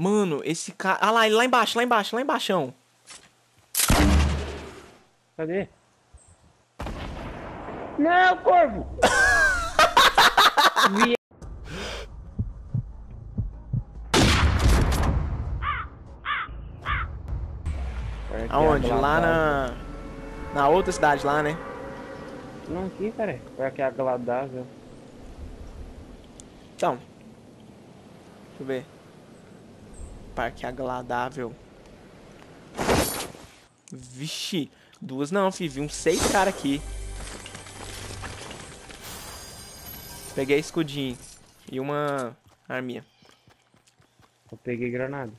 Mano, esse cara... Ah lá, ele lá embaixo, lá embaixo, lá embaixo. Cadê? Não, corvo! Aonde? Lá na... Na outra cidade lá, né? Não, aqui, cara. Foi aqui agradável. Então. Deixa eu ver. Parque agradável. Vixe. Duas não, fi. Vi uns seis caras aqui. Peguei escudinho. E uma arminha. Eu peguei granada.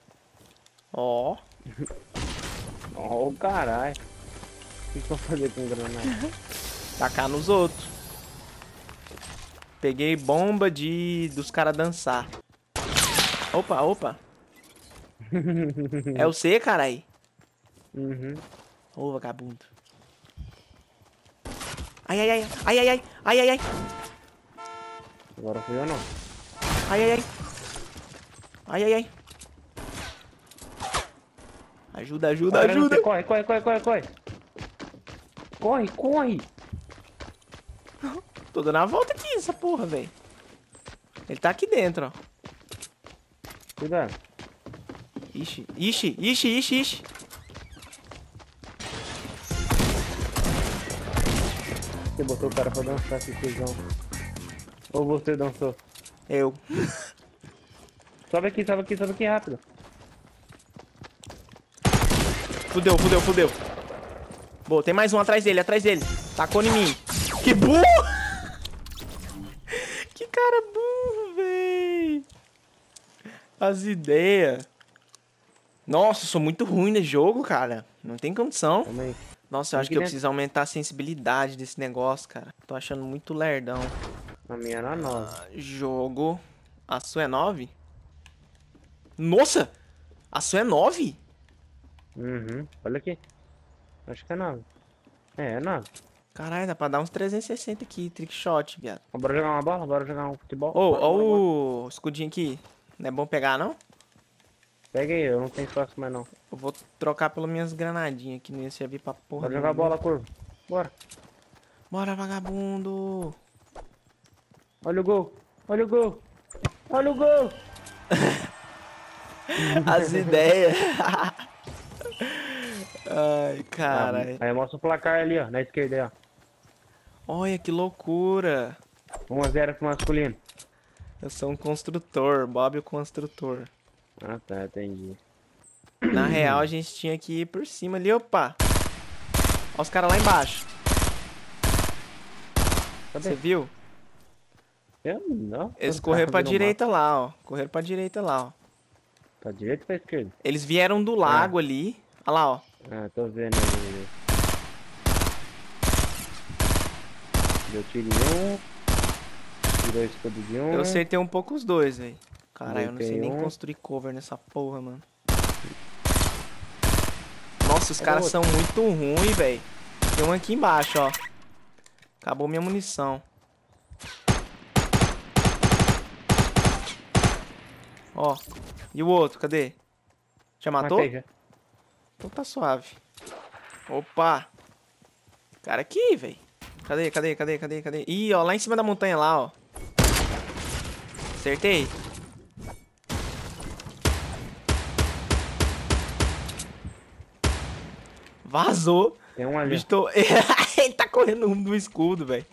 Ó. Ó, o caralho. O que que eu vou fazer com granada? Tacar nos outros. Peguei bomba de dos caras dançar. Opa, opa. É o C, carai? uhum. Ô, vagabundo. Ai, ai, ai. Ai, ai, ai. Ai, ai, ai. Agora fui eu não. Ai, ai, ai. Ai, ai, ai. Ajuda, ajuda, Agora ajuda. Corre, corre, corre, corre, corre. Corre, corre. Tô dando a volta aqui, essa porra, velho. Ele tá aqui dentro, ó. Cuidado. Ixi, ixi, ixi, ixi, ixi. Você botou o cara pra dançar, esse cuzão. Ou você dançou? Eu. Sobe aqui, sobe aqui, sobe aqui rápido. Fudeu, fudeu, fudeu. Boa, tem mais um atrás dele, atrás dele. Tacou em mim. Que burro! que cara burro, véi. As ideias. Nossa, eu sou muito ruim nesse jogo, cara. Não tem condição. Nossa, eu acho que eu preciso aumentar a sensibilidade desse negócio, cara. Tô achando muito lerdão. A minha era nova. Jogo. A sua é 9? Nossa! A sua é 9? Uhum. Olha aqui. Acho que é nova. É, é nova. Caralho, dá pra dar uns 360 aqui, trick shot, viado. Bora jogar uma bola? Bora jogar um futebol? Ô, Bora, ó bora. o escudinho aqui. Não é bom pegar, não? Pega aí, eu não tenho espaço mais não. Eu vou trocar pelas minhas granadinhas que não ia servir pra porra. Bora jogar bola, curva. Bora. Bora, vagabundo. Olha o gol. Olha o gol. Olha o gol. As ideias. Ai, caralho. Aí mostra o placar ali, ó. Na esquerda aí, ó. Olha que loucura. 1x0 pro masculino. Eu sou um construtor, Bob o construtor. Ah, tá, entendi. Na real, a gente tinha que ir por cima ali, opa. Olha os caras lá embaixo. Cadê? Você viu? Eu não. Eles Os correram pra direita lá, ó. Correram pra direita lá, ó. Pra direita ou pra esquerda? Eles vieram do lago ali. Olha lá, ó. Ah, tô vendo ali. Deu tiro em um. Tirou escudo de um. Eu acertei um pouco os dois, velho. Caralho, eu não sei nem construir cover nessa porra, mano. Nossa, os caras são muito ruins, velho. Tem um aqui embaixo, ó. Acabou minha munição. Ó. E o outro, cadê? Já matou? Matei já. Então tá suave. Opa! Cara aqui, velho. Cadê, cadê, cadê, cadê, cadê? Ih, ó, lá em cima da montanha lá, ó. Acertei. Vazou. Tem um ali. tô... ele tá correndo no do escudo, velho.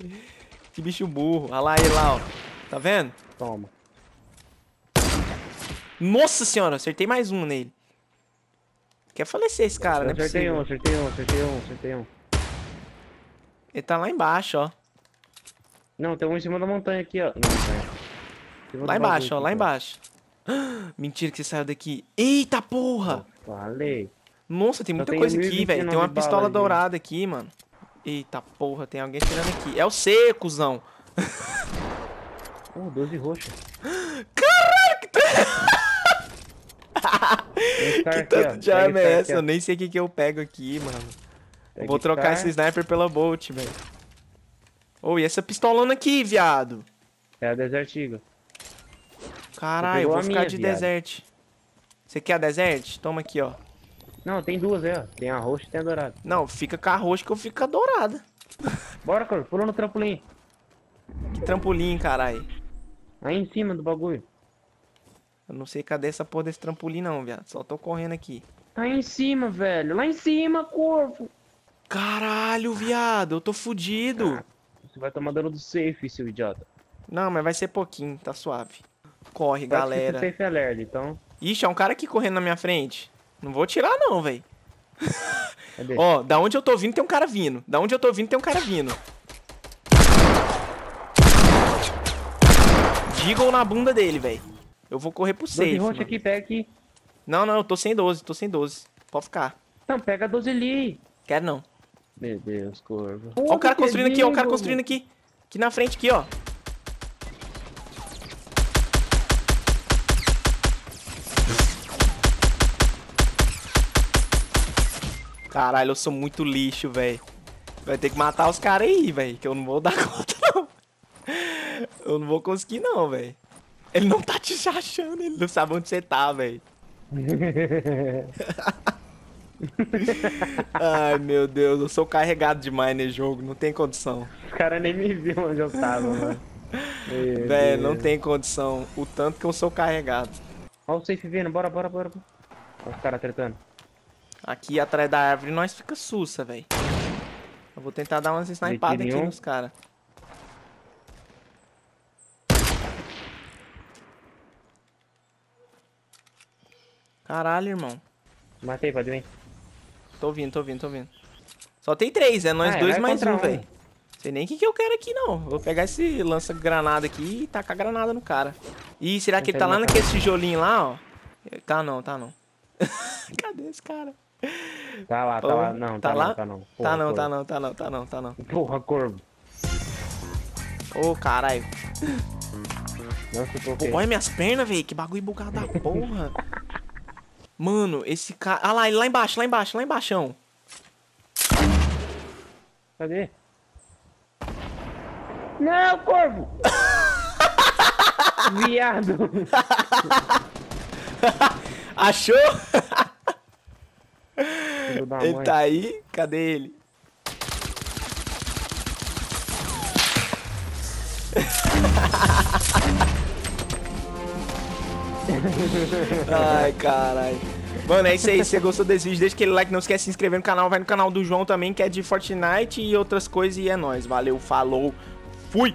Que bicho burro. Olha lá ele lá, ó. Tá vendo? Toma. Nossa senhora, acertei mais um nele. Quer falecer esse cara, né? acertei um, acertei um, acertei um, acertei um. Ele tá lá embaixo, ó. Não, tem um em cima da montanha aqui, ó. Cima Lá embaixo, ó, lá embaixo. Mentira que você saiu daqui. Eita porra! Falei. Nossa, tem muita coisa aqui, velho. 1029 Tem uma pistola dourada aqui, mano. Eita porra, tem alguém tirando aqui. É o C, cuzão. Oh, 12 roxas. Caralho, que, que aqui, tanto de Pega arma é essa? aqui. Eu nem sei o que, que eu pego aqui, mano. Pega Vou trocar esse sniper pela Bolt, velho. Ô, e essa pistolona aqui, viado? É a Desert Eagle. Caralho, eu vou ficar minha, de viado. desert. Você quer a desert? Toma aqui, ó. Não, tem duas aí, ó. Tem a roxa e tem a dourada. Não, fica com a roxa que eu fico com a dourada. Bora, Corvo. Pula no trampolim. Que trampolim, caralho. Aí em cima do bagulho. Eu não sei cadê essa porra desse trampolim não, viado. Só tô correndo aqui. Aí em cima, velho. Lá em cima, Corvo. Caralho, viado. Eu tô fudido. Você vai tomar dano do safe, seu idiota. Não, mas vai ser pouquinho. Tá suave. Corre, Parece que galera. esse safe é lerdo, então... Ixi, é um cara aqui correndo na minha frente. Não vou tirar não, velho. Cadê? Ó, da onde eu tô vindo tem um cara vindo. Da onde eu tô vindo tem um cara vindo. Deagle na bunda dele, velho. Eu vou correr pro 12 safe. roxa mano. aqui, pega aqui. Não, não, eu tô sem 12, tô sem 12. Pode ficar. Não, pega 12 ali. Quero não. Meu Deus, Corvo. Ó o cara construindo aqui, ó o cara construindo aqui. Aqui na frente, aqui, ó. Caralho, eu sou muito lixo, velho. Vai ter que matar os caras aí, velho, que eu não vou dar conta, não. Eu não vou conseguir, não, velho. Ele não tá te achando, ele não sabe onde você tá, velho. Ai, meu Deus, eu sou carregado demais nesse jogo, não tem condição. Os caras nem me viram onde eu tava, mano. Velho, não tem condição. O tanto que eu sou carregado. Ó o safe vindo, bora, bora, bora. Ó os caras tretando. Aqui atrás da árvore nós fica sussa, velho. Eu vou tentar dar umas snipadas aqui nenhum. nos caras. Caralho, irmão. Matei, pode vir. Tô vindo, tô vindo, tô vindo. Só tem três, é nós Ah, dois vai mais um, um. velho. Sei nem o que, que eu quero aqui, não. Vou pegar esse lança-granada aqui e tacar granada no cara. Ih, será que ele tá lá naquele tijolinho lá, ó? Tá não, tá não. Cadê esse cara? Tá lá, tá Ô, lá. Não, tá tá, lá? não, tá não. tá Porra, não, corvo. tá não, tá não, tá não, tá não. Porra, corvo. Ô, caralho. Não se Pô, olha minhas pernas, velho. Que bagulho bugado da porra. Mano, esse cara... Ah lá, ele lá embaixo, lá embaixo, lá embaixo. Cadê? Não, corvo! Viado! Achou? Ele tá aí? Cadê ele? Ai, caralho. Mano, é isso aí. Se você gostou desse vídeo, deixa aquele like. Não esquece de se inscrever no canal. Vai no canal do João também, que é de Fortnite e outras coisas. E é nóis. Valeu, falou. Fui!